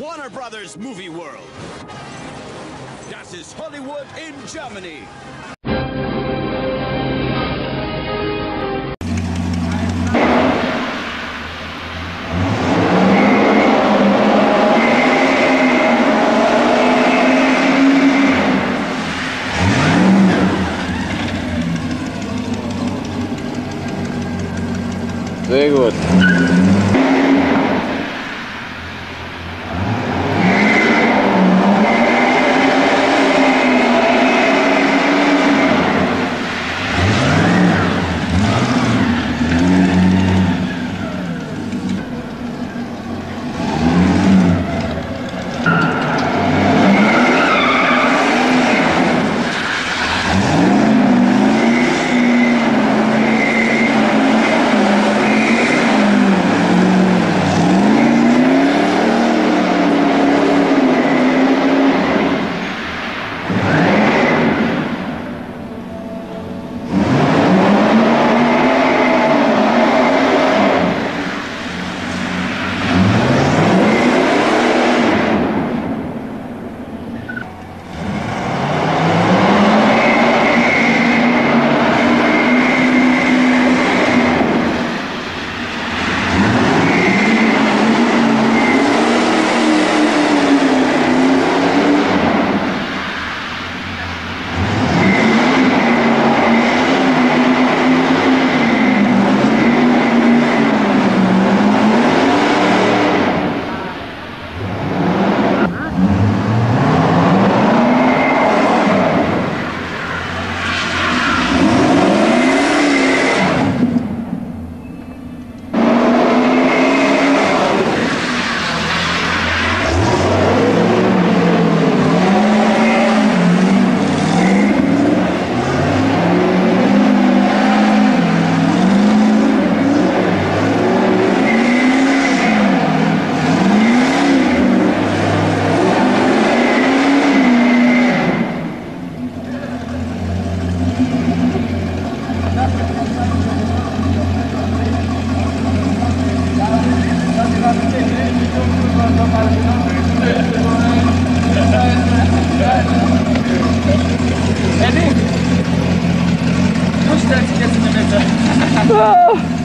Warner Brothers Movie World. Das ist Hollywood in Germany. Sehr gut. Eddie,